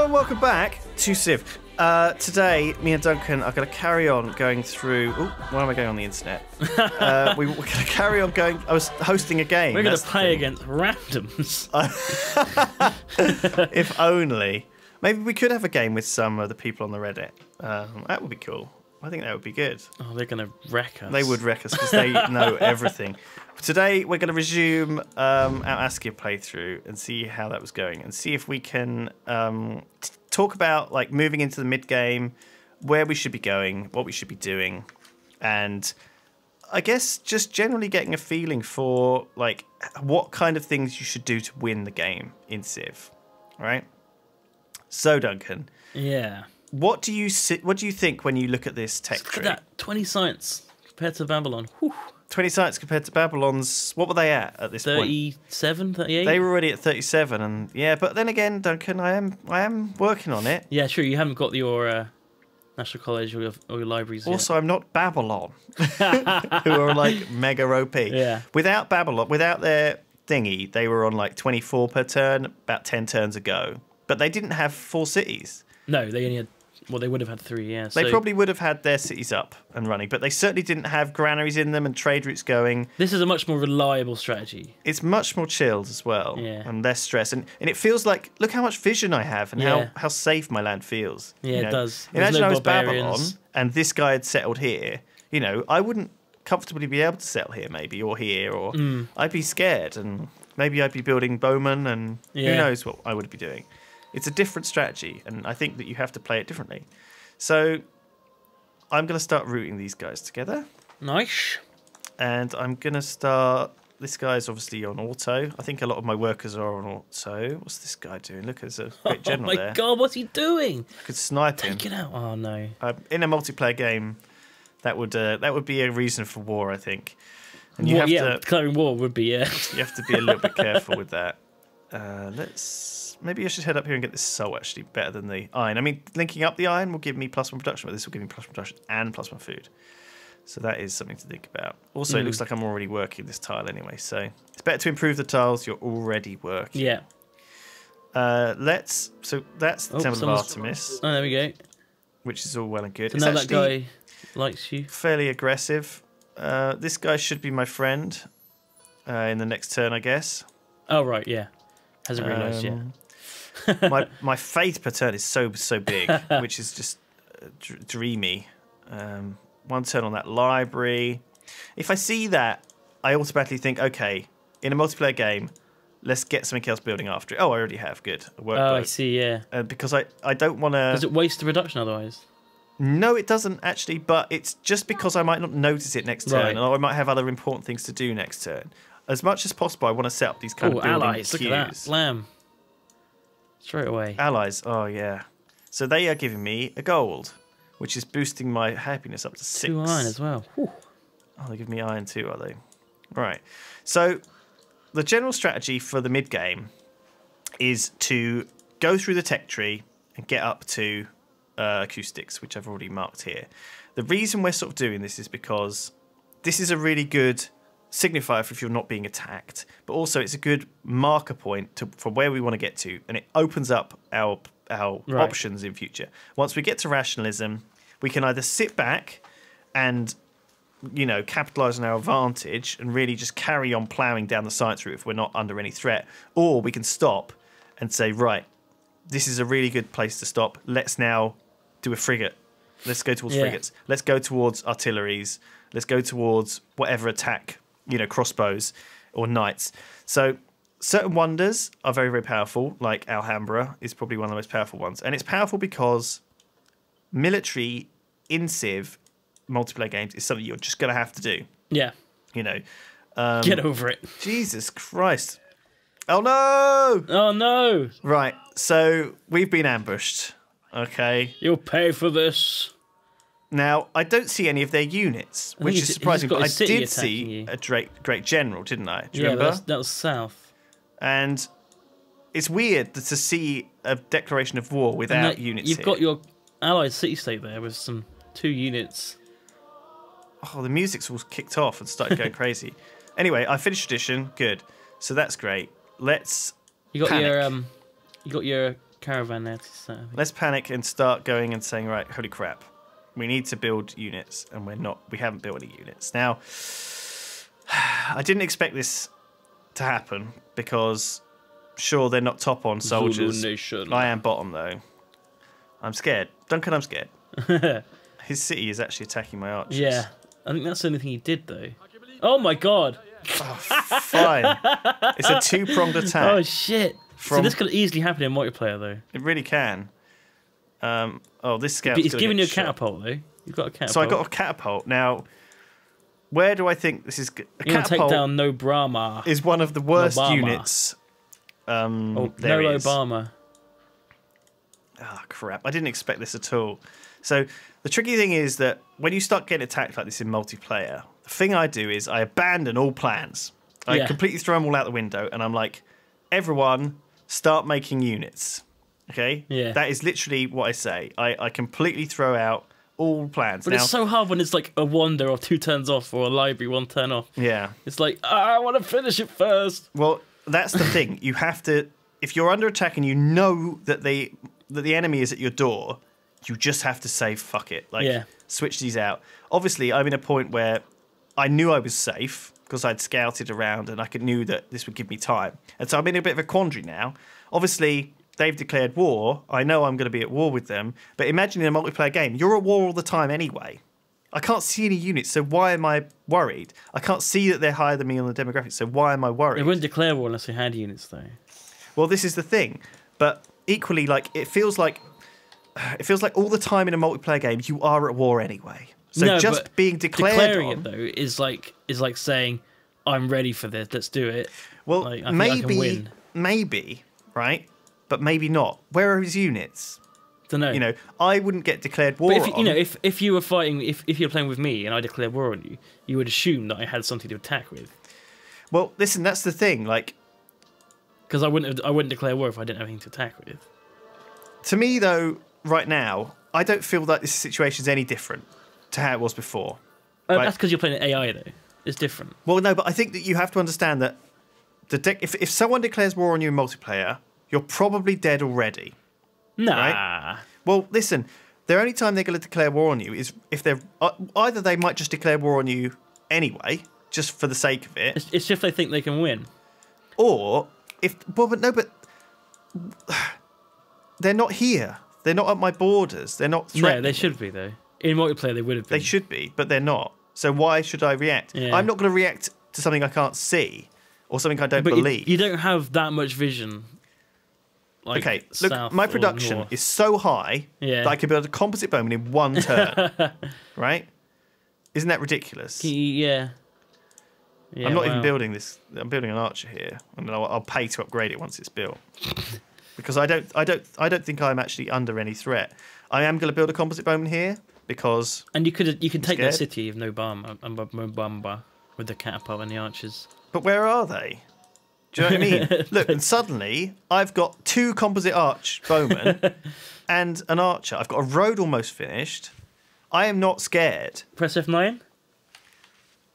Hello and welcome back to Civ. Uh, today, me and Duncan are going to carry on going through. Oh, why am I going on the internet? uh, we, are going to carry on going. I was hosting a game. We're going to play against randoms. if only. Maybe we could have a game with some of the people on the Reddit. Um, that would be cool. I think that would be good. oh, they're going to wreck us. They would wreck us because they know everything. Today, we're going to resume um, our Askia playthrough and see how that was going, and see if we can um, t- talk about like moving into the mid game, where we should be going, what we should be doing, and I guess just generally getting a feeling for like what kind of things you should do to win the game in Civ, right? So, Duncan, Yeah. What do you si- what do you think when you look at this tech Look at tree? that. 20 science compared to Babylon. Whew. 20 sites compared to Babylon's. What were they at at this point? 37, 38? They were already at 37, and yeah, but then again, Duncan, I am I am working on it. Yeah, sure. You haven't got your uh, National College or your, or your libraries yet. Also, I'm not Babylon, who are like mega OP. Yeah. Without Babylon, without their thingy, they were on like 24 per turn about 10 turns ago. But they didn't have four cities. No, they only had. Well, they would have had three, yeah. They so probably would have had their cities up and running, but they certainly didn't have granaries in them and trade routes going. This is a much more reliable strategy. it's much more chilled as well Yeah. and less stress and, and it feels like look how much vision i have and Yeah. how, how safe my land feels Yeah, you it does. There's imagine no i was babylon and this guy had settled here you know i wouldn't comfortably be able to settle here maybe or here or Mm. i'd be scared and maybe i'd be building bowmen and who knows what i would be doing it's a different strategy and i think that you have to play it differently so i'm going to start routing these guys together Nice. and I'm gonna start. This guy's obviously on auto. I think a lot of my workers are on auto. What's this guy doing? Look, there's a great general. Oh my there. god, what's he doing? I could snipe him. Take it out. Oh no. Uh, in a multiplayer game, that would uh, that would be a reason for war, I think. And you What- have yeah, to declaring war would be, yeah. you have to be a little bit careful with that. Uh, let's maybe I should head up here and get this soul actually better than the iron. I mean, linking up the iron will give me plus one production, but this will give me plus one production and plus one food. So that is something to think about. Also, it Mm. looks like I'm already working this tile anyway, so it's better to improve the tiles you're already working. yeah. Uh, let's. So that's the Oh, Temple of Artemis, Oh, there we go. which is all well and good. So it's now that guy likes you. fairly aggressive. Uh, this guy should be my friend uh, in the next turn, I guess. Oh, right, yeah. Hasn't realised yet. Um, my my faith per turn is so so big, which is just uh, dr- dreamy. Um, one turn on that library. If I see that, I automatically think, okay, in a multiplayer game, let's get something else building after it. Oh, I already have. Good. A Oh, I see, yeah. Uh, because I, I don't want to. Does it waste the reduction otherwise? No, it doesn't actually, but it's just because I might not notice it next turn, Right. or I might have other important things to do next turn. As much as possible, I want to set up these kind Oh, of building allies. Look at that. queues. Straight away. Allies. Oh yeah. So they are giving me a gold, which is boosting my happiness up to six. Two iron as well. Whew. Oh, they give me iron too, are they? Right. So the general strategy for the mid game is to go through the tech tree and get up to uh, acoustics, which I've already marked here. The reason we're sort of doing this is because this is a really good signifier for if you're not being attacked, but also it's a good marker point to, for where we want to get to, and it opens up our our Right. options in future. Once we get to rationalism, we can either sit back and you know capitalize on our advantage and really just carry on plowing down the science route if we're not under any threat, or we can stop and say, right, this is a really good place to stop. Let's now do a frigate. Let's go towards Yeah. frigates. Let's go towards artilleries. Let's go towards whatever attack, you know, crossbows or knights. So certain wonders are very, very powerful, like Alhambra is probably one of the most powerful ones. And it's powerful because military in Civ multiplayer games is something you're just going to have to do. Yeah. You know, um, Get over it. Jesus Christ. Oh no! Oh no. Right, so we've been ambushed. Okay. You'll pay for this. Now, I don't see any of their units, which is surprising, but I did see you. a great, great general, didn't I? Do you yeah, remember? that was south. And it's weird to see a declaration of war without that- units You've here. got your allied city state there with some two units. Oh, the music's all kicked off and started going crazy. Anyway, I finished tradition. Good. So that's great. Let's You got Panic. your um, you got your caravan there. Let's panic and start going and saying, right, holy crap, we need to build units, and we're not. We haven't built any units now. I didn't expect this to happen because, sure, they're not top on soldiers. I am bottom though. I'm scared, Duncan. I'm scared. His city is actually attacking my archers. Yeah, I think that's the only thing he did though. Oh my god! Oh, fine. it's a two pronged attack. Oh shit! so this could easily happen in multiplayer though. It really can. Um, oh, this scout. He's giving you a catapult though. You've got a catapult. So I got a catapult. Now, where do I think this is? A You're gonna take catapult down Nobamba. is one of the worst Obama. units. Um, Oh, no. Obama. Oh crap! I didn't expect this at all. So the tricky thing is that when you start getting attacked like this in multiplayer, the thing I do is I abandon all plans. I Yeah. completely throw them all out the window, and I'm like, everyone, start making units. Okay. Yeah. That is literally what I say. I, I completely throw out all plans. But now, it's so hard when it's like a wonder or two turns off or a library one turn off. yeah. It's like "Ah, I want to finish it first. Well, that's the thing. You have to if you're under attack and you know that they that the enemy is at your door, you just have to say fuck it. Like Yeah. switch these out. Obviously, I'm in a point where I knew I was safe because I'd scouted around and I could knew that this would give me time. And so I'm in a bit of a quandary now. Obviously, they've declared war. I know I'm going to be at war with them, but imagine in a multiplayer game, you're at war all the time anyway. I can't see any units, so why am I worried? I can't see that they're higher than me on the demographics, so why am I worried? They wouldn't declare war unless they had units though. Well, this is the thing, but equally, like it feels like it feels like all the time in a multiplayer game you are at war anyway. So No, just being declared Declaring on, it though is like is like saying I'm ready for this. Let's do it. well, like, I think I can maybe, win. maybe, right, but maybe not. Where are his units? Don't know. You know, I wouldn't get declared war But if you, on. you know, if if you were fighting, if if you're playing with me and I declared war on you, you would assume that I had something to attack with. well, listen, that's the thing. Like Because I wouldn't have, I wouldn't declare war if I didn't have anything to attack with. to me, though, right now, I don't feel that this situation is any different to how it was before. Uh, Right. That's because you're playing AI though. It's different. Well, no, but I think that you have to understand that the de- if if someone declares war on you in multiplayer, you're probably dead already. Nah. Well, listen, the only time they're going to declare war on you is if they're uh, either they might just declare war on you anyway, just for the sake of it, It's, it's if they think they can win. or if well, but no, but they're not here. They're not at my borders. They're not. No, they should be though. In multiplayer, they would have been. They should be, but they're not. So why should I react? Yeah. I'm not going to react to something I can't see or something I don't but you, believe. you don't have that much vision. Like okay, look, my production is so high Yeah. that I can build a composite bowman in one turn. right? Isn't that ridiculous? Yeah. yeah I'm not even building this. I'm building an archer here, and I'll, I'll pay to upgrade it once it's built. because I don't, I don't, I don't think I'm actually under any threat. I am going to build a composite bowman here because And you could you could take that scared. city of Nobamba, Nobamba with the catapult and the archers. But where are they? Do you know what I mean? Look, and suddenly I've got two composite arch bowmen and an archer. I've got a road almost finished. I am not scared. Press F9.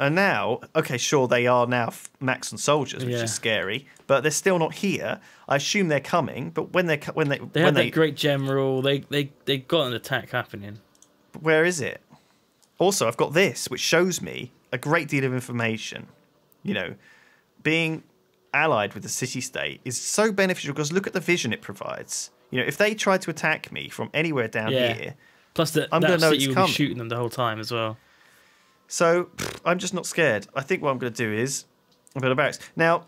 And now, okay, sure, they are now max and soldiers, which Yeah. is scary, but they're still not here. I assume they're coming, but when they're co- when they They when had they that great general. They they they got an attack happening. where is it? Also, I've got this, which shows me a great deal of information. You know, being allied with the city state is so beneficial because look at the vision it provides. You know, if they try to attack me from anywhere down Yeah. here, Plus that I'm gonna know that it's you coming. be shooting them the whole time as well. so pff, I'm just not scared. I think what I'm going to do is I'm build a barracks. Now,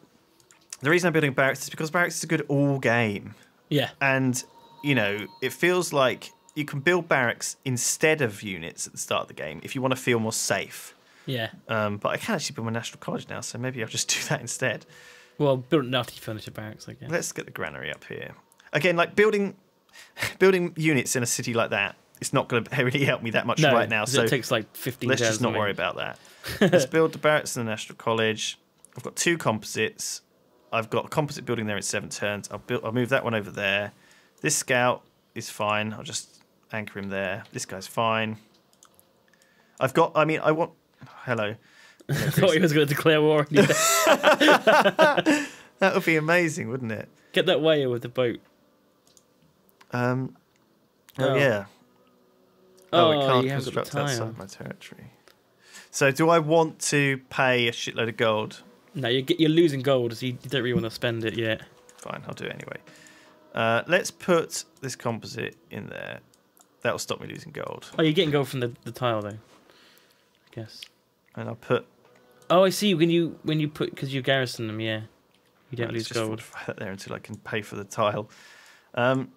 the reason I'm building barracks is because barracks is a good all game. Yeah. and you know it feels like you can build barracks instead of units at the start of the game if you want to feel more safe Yeah. um, but i can actually build my national college now so maybe i'll just do that instead Well, to furnish a barracks, I guess. let's get the granary up here. Again like building building units in a city like that it's not going to really help me that much No, right now. so it takes like 15 let's just not worry about that. Let's build the barracks in the national college. I've got two composites. I've got a composite building there in seven turns. I'll build i'll move that one over there. This scout is fine. I'll just anchor him there. This guy's fine. I've got i mean i want hello I thought he was going to declare war. on you. that would be amazing wouldn't it Get that whale with the boat. Um, oh, Oh. yeah. Oh, Oh, it can't you haven't got construct outside my territory. So, do I want to pay a shitload of gold? No, you're, get- you're losing gold, so you don't really want to spend it yet. Fine, I'll do it anyway. Uh, let's put this composite in there. That'll stop me losing gold. Oh, you're getting gold from the, the tile, though. I guess. And I'll put. Oh, I see. When you when you put because you garrison them, yeah, you don't let's lose just gold. there until I can pay for the tile. Um,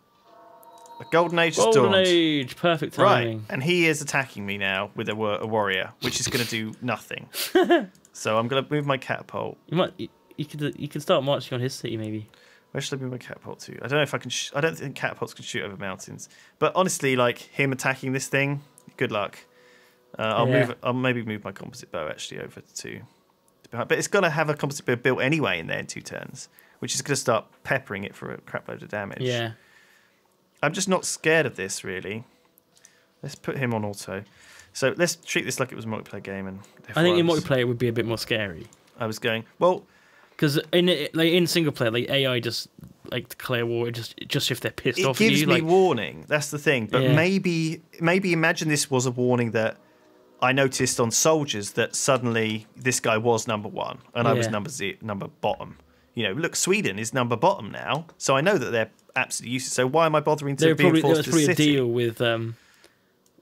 a golden age Golden dawned. age, perfect Right, and he is attacking me now with a, a warrior, which is going to do nothing. so I'm going to move my catapult. You might you, you could you could start marching on his city maybe. Where should I move my catapult to? I don't know if I can. Sh- I don't think catapults can shoot over mountains. But honestly, like him attacking this thing, good luck. Uh, I'll Yeah. move. I'll maybe move my composite bow actually over to. Behind. But it's going to have a composite bow built anyway in there in two turns, which is going to start peppering it for a crap load of damage. Yeah. I'm just not scared of this really. Let's put him on auto. So let's treat this like it was a multiplayer game, and I think in multiplayer it would be a bit more scary I was going well. because in like in single player, like AI just like declare war, just just if they're pissed It off gives you, me like warning. That's the thing. But Yeah. maybe, maybe imagine this was a warning that I noticed on soldiers that suddenly this guy was number one and I was number z number bottom. You know, look, Sweden is number bottom now, so I know that they're absolutely useless. So why am I bothering to be probably there was probably a city? deal with um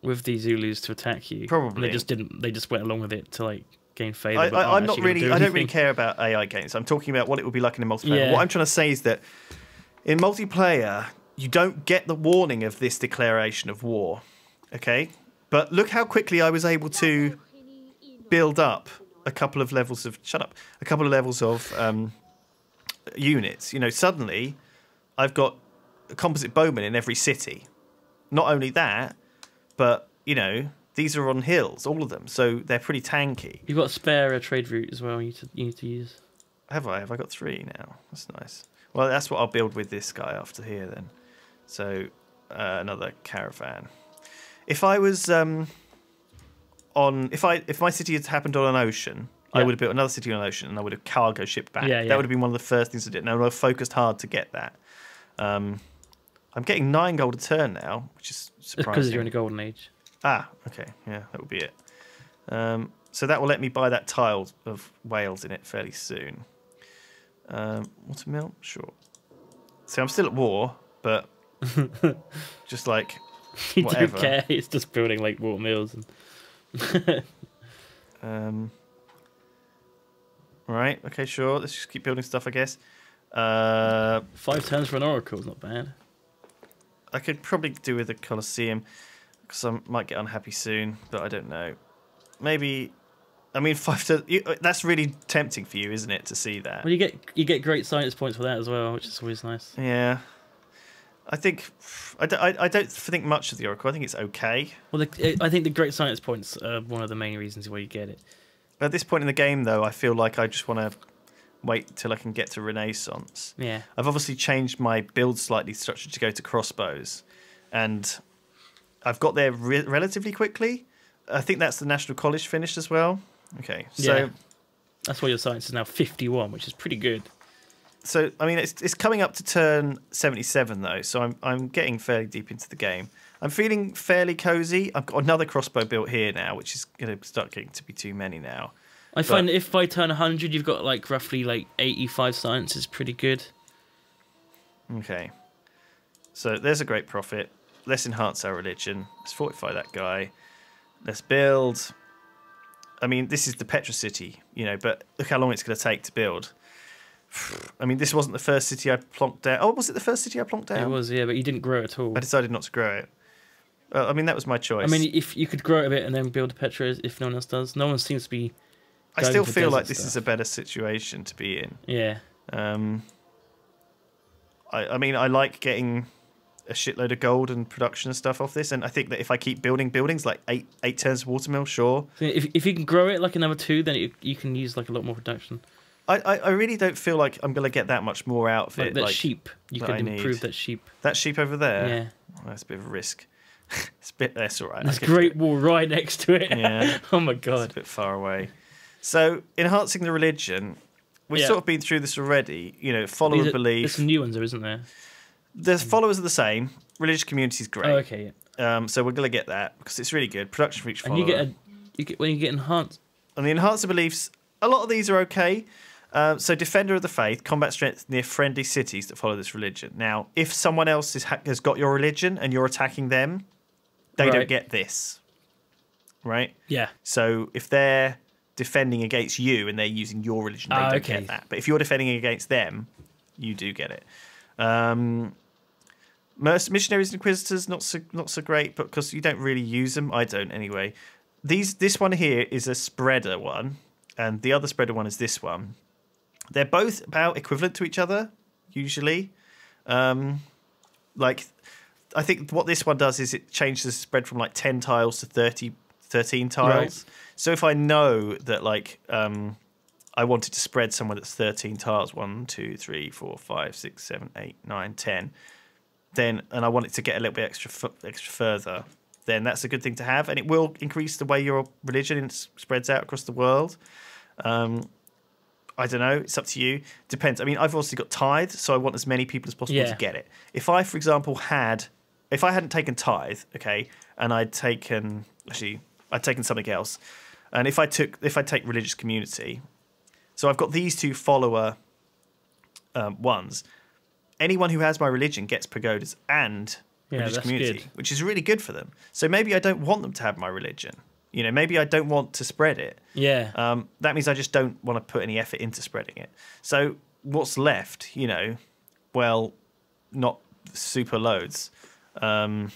with the Zulus to attack you. Probably. they just didn't. They just went along with it to like gain favor. I, I'm not really. do I don't really care about AI games. I'm talking about what it would be like in a multiplayer. Yeah. What I'm trying to say is that in multiplayer, you don't get the warning of this declaration of war. Okay, but look how quickly I was able to build up a couple of levels of shut up, a couple of levels of um, units. You know, suddenly I've got a composite bowman in every city. Not only that, but you know these are on hills, all of them, so they're pretty tanky. You've got a spare uh, trade route as well. You need to you need to use. Have I? Have I got three now? That's nice. Well, that's what I'll build with this guy after here then. So uh, another caravan. If I was um, on, if I if my city had happened on an ocean, I would have built another city on an ocean, and I would have cargo shipped back. Yeah, yeah. That would have been one of the first things I did. And I would have focused hard to get that. Um, I'm getting nine gold a turn now, which is surprising. because you're in a golden age. Ah, okay, yeah, that would be it. Um, so that will let me buy that tile of whales in it fairly soon. Um, watermill, sure. So I'm still at war, but just like Whatever. don't care. It's just building like water mills and um, right, okay, sure. Let's just keep building stuff, I guess. Uh, five turns for an oracle is not bad. I could probably do with a Colosseum because I might get unhappy soon, but I don't know. Maybe, I mean, five to you, that's really tempting for you, isn't it, to see that? Well, you get you get great science points for that as well, which is always nice. Yeah. I think I don't, I, I don't think much of the Oracle. I think it's okay. Well, the, eh, I think the great science points are one of the main reasons why you get it. At this point in the game, though, I feel like I just want to wait till I can get to Renaissance. Yeah, I've obviously changed my build slightly structure to go to crossbows, and I've got there re- relatively quickly. I think that's the National College finished as well. Okay, so Yeah. that's why your science is now fifty-one, which is pretty good. So I mean it's it's coming up to turn 77 though, so I'm I'm getting fairly deep into the game. I'm feeling fairly cozy. I've got another crossbow built here now, which is going to start getting to be too many now. I find if by turn 100 you've got like roughly like 85 science is pretty good. Okay. So there's a great prophet. Let's enhance our religion. Let's fortify that guy. Let's build. I mean, this is the Petra city, you know, but look how long it's going to take to build. I mean, this wasn't the first city I plonked down. Oh, was it the first city I plonked down? It was, yeah, but you didn't grow at all. I decided not to grow it. Uh, I mean, that was my choice. I mean, if you could grow it a bit and then build a Petra if no one else does. No one seems to be. I still feel like this is a better situation to be in. Yeah. Um, I, I mean, I like getting a shitload of gold and production and stuff off this, and I think that if I keep building buildings like eight eight turns of watermill, sure. So if, if you can grow it like another two, then it, you can use like a lot more production. I, I, I really don't feel like I'm gonna get that much more out of Like it. that like sheep. You that could I improve need. that sheep. that sheep over there. Yeah. Oh, that's a bit of a risk. it's a bit. That's all right. There's Great. Wall right next to it. Yeah. oh my God. It's a bit far away. So enhancing the religion. We've Yeah. sort of been through this already. You know, follow These and are- believe. There's some new ones, though, isn't there? The followers are the same. religious community is great. Oh, okay. Yeah. Um, so we're gonna get that because it's really good. Production for each And follower. you get a, you get when you get enhanced. And the enhancer beliefs, a lot of these are okay. Um, so, defender of the faith, combat strength near friendly cities that follow this religion. Now, if someone else is, ha- has got your religion and you're attacking them, they don't get this, right? Yeah. So, if they're defending against you and they're using your religion, they Ah, don't okay. get that. But if you're defending against them, you do get it. Um, missionaries and inquisitors not so not so great, but because you don't really use them, I don't anyway. These this one here is a spreader one, and the other spreader one is this one. They're both about equivalent to each other usually. Um, like I think what this one does is it changes the spread from like 10 tiles to 30 13 tiles. So if I know that like um I wanted to spread somewhere that's 13 tiles, one, two, three, four, five, six, seven, eight, nine, ten, then and I want it to get a little bit extra fu- extra further, then that's a good thing to have, and it will increase the way your religion spreads out across the world. Um, I don't know. It's up to you. Depends. I mean, I've also got tithe, so I want as many people as possible Yeah. to get it. If I, for example, had, if I hadn't taken tithe, okay, and I'd taken actually, I'd taken something else, and if I took, if I take religious community, so I've got these two follower um, ones. Anyone who has my religion gets pagodas and Yeah, religious community, good. which is really good for them. So maybe I don't want them to have my religion. You know, maybe I don't want to spread it. Yeah. Um, that means I just don't want to put any effort into spreading it. So what's left? You know, well, not super loads. Um,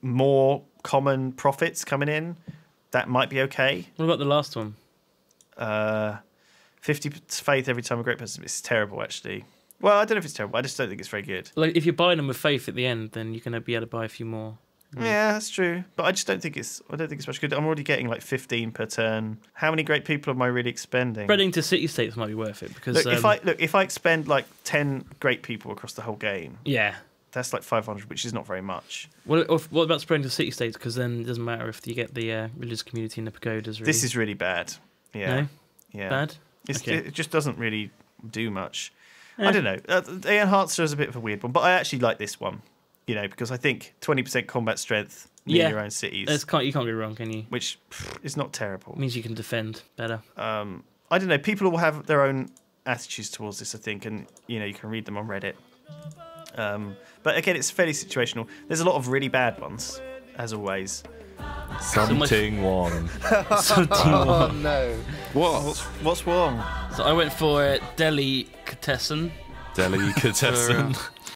more common prophets coming in. That might be okay. what about the last one? Uh, Fifty faith every time a great person. It's terrible, actually. Well, I don't know if it's terrible. I just don't think it's very good. Like if you're buying them with faith at the end, then you're gonna be able to buy a few more. Yeah, that's true. But I just don't think it's. I don't think it's much good. I'm already getting like 15 per turn. How many great people am I really expending? Spreading to city states might be worth it because Look, if um, I look, if I expend like 10 great people across the whole game, yeah. that's like 500, which is not very much. What, what about spreading to city states? Because then it doesn't matter if you get the uh, religious community in the pagodas. Really. This is really bad. Yeah, no? yeah. bad. It's, Okay. It just doesn't really do much. Eh. I don't know. Uh, is a bit of a weird one, but I actually like this one. You know, because I think 20% combat strength near Yeah. your own cities, That's can't you can't go wrong, can you? which pff, is not terrible. It means you can defend better. um, I don't know. People will have their own attitudes towards this, I think, and you know you can read them on Reddit. Um, but again, it's fairly situational. There's a lot of really bad ones, as always. Something wrong. Something Oh more. no. What? What's wrong? So I went for uh, Delhi Katesan Delicatessen. for, uh,